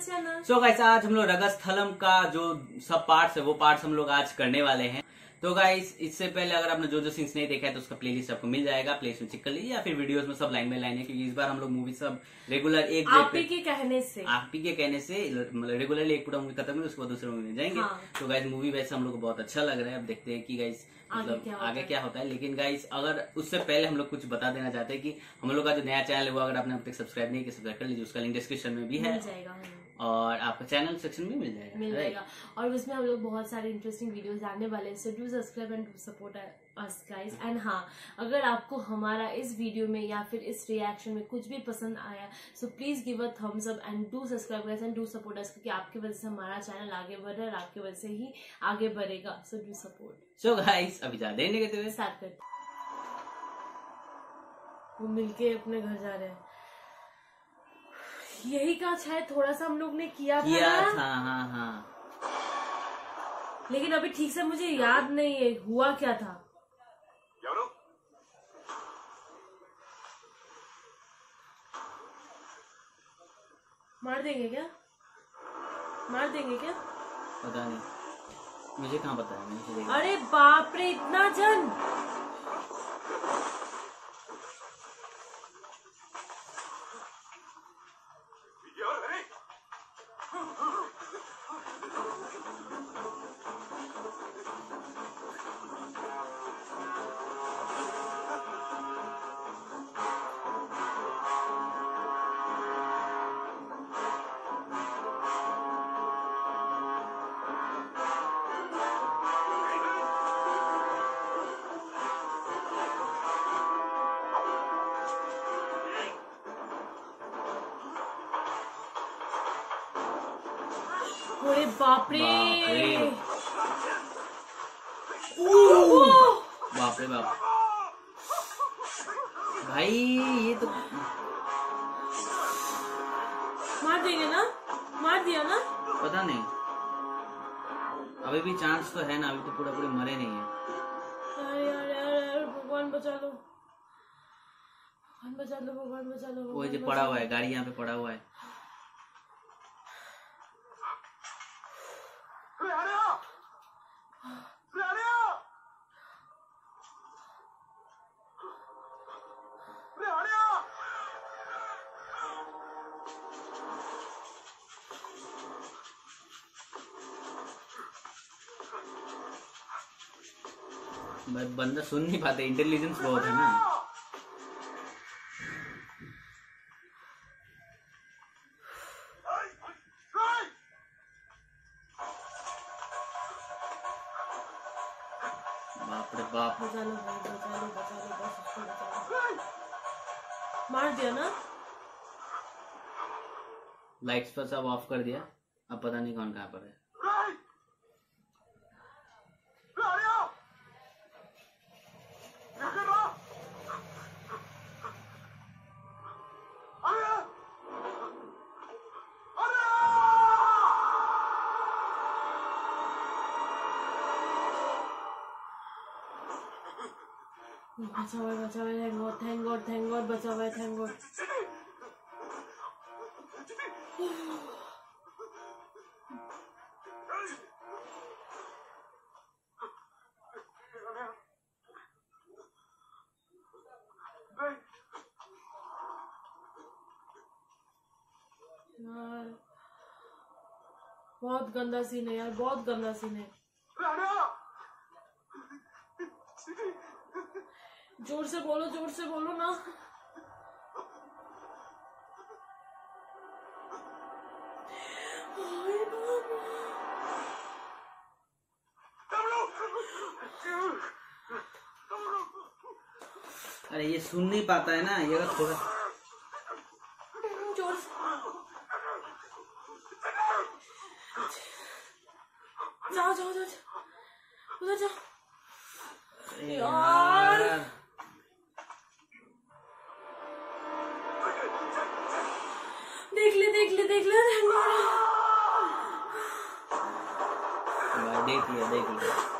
So guys आज हम लोग रगस्थलम का जो सब पार्ट्स है वो पार्ट्स हम लोग आज करने वाले हैं। तो गाइस इससे पहले अगर आपने जो जो सीन्स नहीं देखा है तो उसका प्लेलिस्ट आपको मिल जाएगा प्ले में चेक कर लीजिए या फिर वीडियोस में सब लाइन बाय लाइन है क्योंकि इस बार हम लोग मूवी सब रेगुलर एक आप ही के कहने से। आप ही के कहने से मतलब रेगुलरली एक पूरा मूवी खत्म है उसके बाद दूसरे मूवी में जाएँगे। हाँ। तो गाइस मूवी वैसे हम लोग को बहुत अच्छा लग रहा है। अब देखते हैं कि गाइस मतलब होता आगे क्या होता है। लेकिन गाइस अगर उससे पहले हम लोग कुछ बता देना चाहते हैं कि हम लोग का जो नया चैनल है वो अगर आपने अब तक सब्सक्राइब नहीं किया सब्सक्राइब कर लीजिए उसका लिंक डिस्क्रिप्शन में भी है। और आपको चैनल सेक्शन में मिल जाएगा मिल जाएगा। और उसमें हम लोग बहुत सारे इंटरेस्टिंग वीडियोस डालने वाले हैं so do subscribe and do support us guys and हाँ अगर आपको हमारा इस वीडियो में या फिर इस रिएक्शन में कुछ भी पसंद आया so please give a thumbs up and do subscribe guys and do support us क्योंकि आपकी वजह से हमारा चैनल आगे बढ़ रहा है और आपकी वजह से ही आगे बढ़ेगा। So do support so guys अभी ज़्यादा नहीं कहते हुए। स्टार्ट करते वो मिलके अपने घर जा रहे हैं। यही का शायद थोड़ा सा हम लोग ने किया, किया था, था हाँ हाँ। लेकिन अभी ठीक से मुझे याद नहीं है हुआ क्या था? मार देंगे क्या? मार देंगे क्या? पता नहीं। मुझे कहाँ पता है? अरे बाप रे इतना जन! बाप रे बाप रे। बाप भाई ये तो मार देंगे ना? मार दिया ना? पता नहीं। अभी भी चांस तो है ना अभी तो पूरा पूरे मरे नहीं है। यार यार यार यार भगवान बचा लो। भगवान बचा लो भगवान बचा लो वो जो पड़ा हुआ है गाड़ी यहाँ पे पड़ा हुआ है। बंदा सुन नहीं पाते इंटेलिजेंस बहुत है ना लाइट्स पर सब ऑफ़ कर दिया। अब पता नहीं कौन कहाँ पर है। बचा हुआ बचा हुआ thank God thank God thank God, बचा हुआ थैंक गॉड। यार। बहुत गंदा सीन है यार बहुत गंदा सीन है। ज़ोर से बोलो ज़ोर से बोलो ना। अरे ये सुन नहीं पाता है ना ये थोड़ा। भाई देख लिया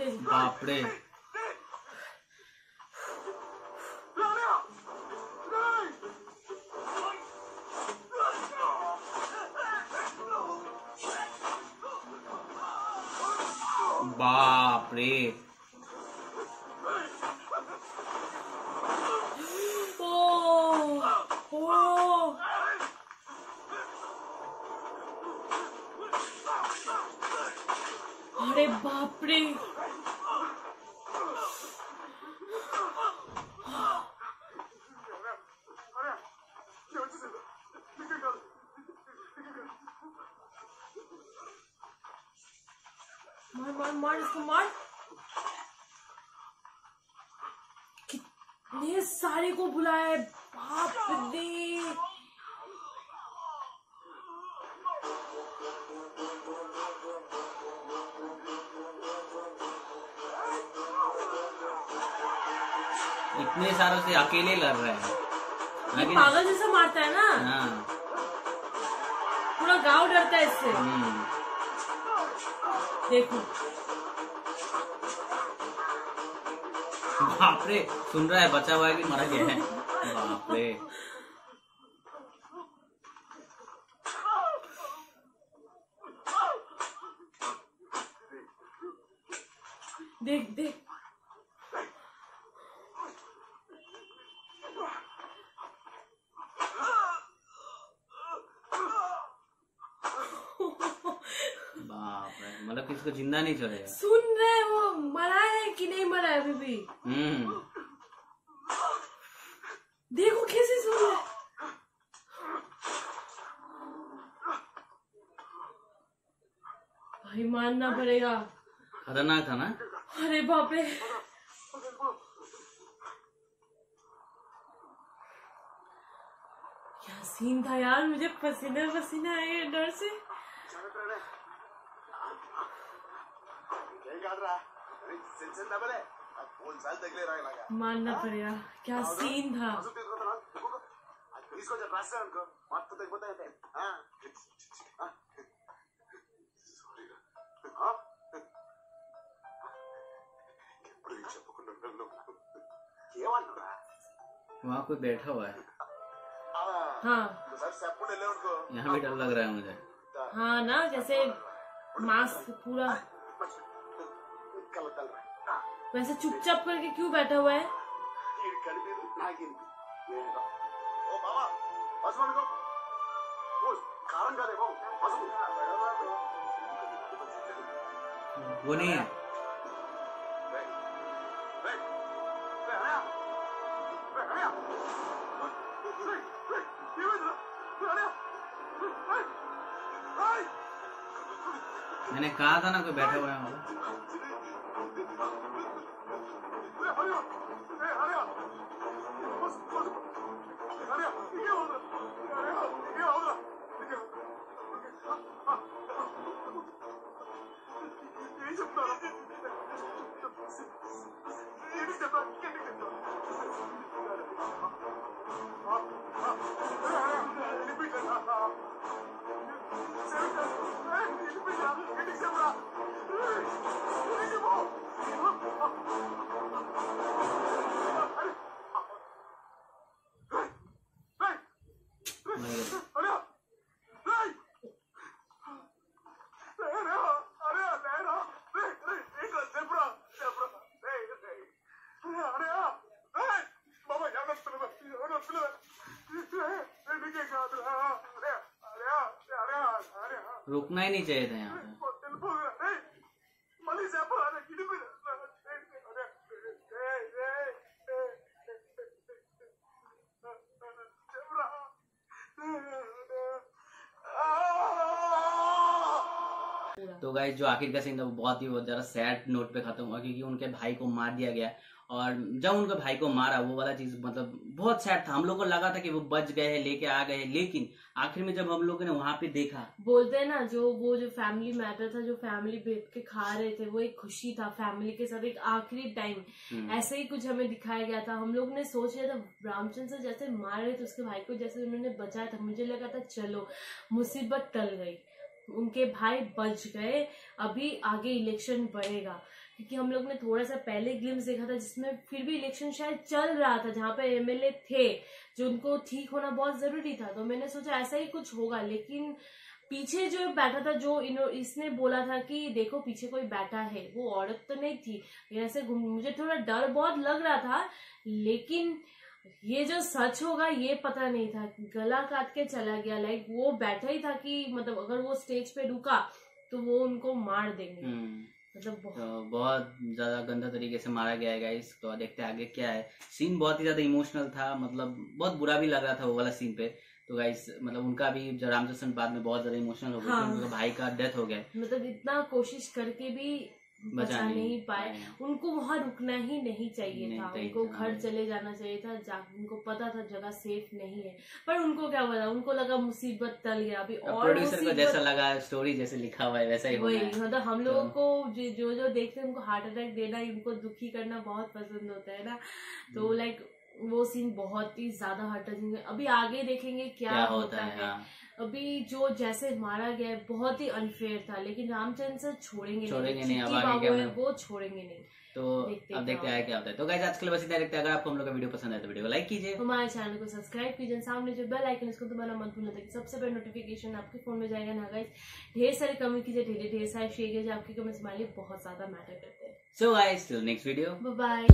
बाप रे राणा नहीं बाप रे ओ ओ। अरे बाप रे मार मार मार इसको मार कितने सारे को बुलाया है बाप रे। इतने सारों से अकेले लड़ रहे हैं। पागल जैसा मारता है ना? हाँ। पूरा गाँव डरता है इससे। हम्म, देखो। बाप रे सुन रहा है बचा हुआ है कि मरा गया है? बाप रे देख देख बाप रे मतलब किसी को ज़िंदा नहीं छोड़ेगा। सुन रहे हैं वो मरा है कि नहीं मरा है अभी भी? हम्म। देखो कैसे सुन रहे हैं। भाई मानना पड़ेगा। खतरनाक था ना? अरे बाप रे। क्या सीन था यार? मुझे पसीना पसीना आया डर से। मानना पड़ेगा। क्या सीन था। वहाँ कोई बैठा हुआ है? हाँ।, हाँ। यहाँ भी डर लग रहा है मुझे। हाँ ना जैसे मास्क पूरा तो वैसे चुपचाप करके क्यों बैठा हुआ है? वो नहीं है। मैंने कहा था ना कोई बैठा हुआ है रुकना ही नहीं चाहिए था यहाँ। तो गाइस जो आखिर का सीन था वो बहुत ही बहुत ज़्यादा सैड नोट पे खत्म हुआ क्योंकि उनके भाई को मार दिया गया। और जब उनके भाई को मारा वो वाला चीज़ मतलब बहुत सैड था। हम लोग को लगा था कि वो बच गए हैं लेके आ गए हैं लेकिन आखिर में जब हम लोगों ने वहाँ पे देखा बोलते हैं ना जो वो जो फैमिली मैटर था जो फैमिली बैठ के खा रहे थे वो एक खुशी था फैमिली के साथ एक आखिरी टाइम हम्म, ऐसे ही कुछ हमें दिखाया गया था। हम लोग ने सोच लिया था रामचंद्र जैसे मार रहे थे उसके भाई को जैसे उन्होंने बचाया था। मुझे लगा था चलो मुसीबत टल गई। उनके भाई बच गए, अभी आगे इलेक्शन बढ़ेगा क्योंकि हम लोग ने थोड़ा सा पहले ग्लिम्स देखा था, जिसमें फिर भी इलेक्शन शायद चल रहा था, जहाँ पे एमएलए थे, जो उनको ठीक होना बहुत ज़रूरी था। तो मैंने सोचा ऐसा ही कुछ होगा, लेकिन पीछे जो बैठा था, जो इनो, इसने बोला था कि देखो, पीछे कोई बैठा है, वो औरत तो नहीं थी। ऐसे मुझे थोड़ा डर बहुत लग रहा था, लेकिन ये जो सच होगा ये पता नहीं था। गला काट के चला गया। लाइक वो बैठा ही था कि मतलब अगर वो स्टेज पे रुका तो वो उनको मार देंगे। हम्म, मतलब बहुत तो बहुत ज़्यादा गंदा तरीके से मारा गया है गाइस तो देखते हैं आगे क्या है। सीन बहुत ही ज़्यादा इमोशनल था। मतलब बहुत बुरा भी लग रहा था वो वाला सीन पे। तो गाइस मतलब उनका भी रामचंद्र बाद में बहुत ज़्यादा इमोशनल हो गया। हाँ। उनके भाई का डेथ हो गया। मतलब इतना कोशिश करके भी बचा नहीं पाए। उनको वहाँ रुकना ही नहीं चाहिए नहीं था। चाहिए उनको घर। चले जाना चाहिए था जा उनको पता था जगह सेफ़ नहीं है। पर उनको क्या पता उनको लगा मुसीबत टल गया। अभी और प्रोड्यूसर को जैसा लगा स्टोरी जैसे लिखा हुआ है वैसा ही वही मतलब हम लोगों तो- को जो जो देखते हैं उनको हार्ट अटैक देना उनको दुखी करना बहुत पसंद होता है ना। तो हम्म। लाइक वो सीन बहुत ही ज़्यादा हार्ट टचिंग है। अभी आगे देखेंगे क्या, क्या होता होता है हाँ। अभी जो जैसे मारा गया है बहुत ही अनफेयर था लेकिन रामचंद्र सर छोड़ेंगे छोड़ेंगे नहीं, अब आगे क्या वो छोड़ेंगे नहीं। तो देखते अब देखते हैं क्या होता है। तो गाइस आज के लिए बस इतना देखते हैं। अगर आपको हम लोग का वीडियो पसंद आए तो वीडियो को लाइक कीजिए। हमारे चैनल को सब्सक्राइब कीजिए सामने जो बेल आइकन इसको दबाना मत भूलना ताकि सबसे पहले नोटिफिकेशन आपके फ़ोन में जाएगा ना गाइस ढेर सारे कमेंट कीजिए ढेर ढेर सारे शेयर कीजिए आपके कमेंट्स हमारे लिए बहुत ज़्यादा मैटर करते हैं। So guys till next video bye